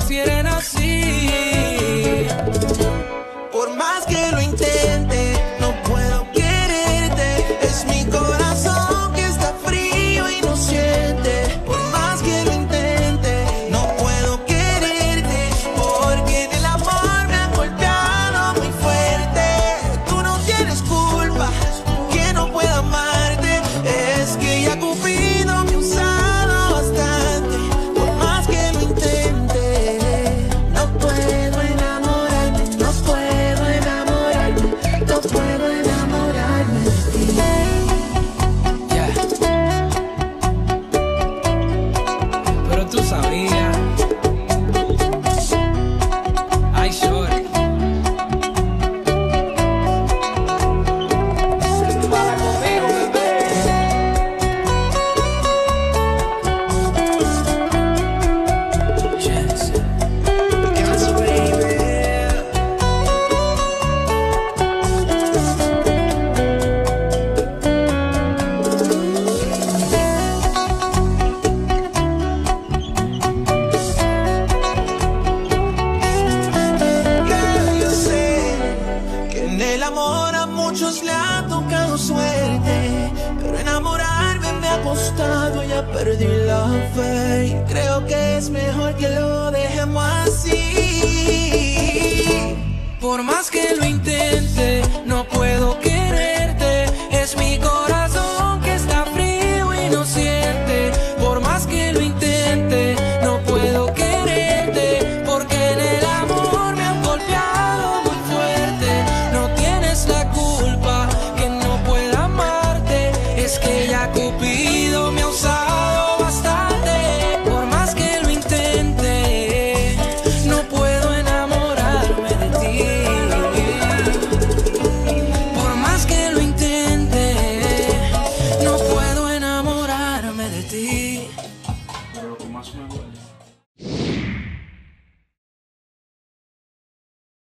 prefieren así. el amor a muchos le ha tocado suerte, pero enamorarme me ha costado, ya perdí la fe. Creo que es mejor que lo dejemos así. Por más que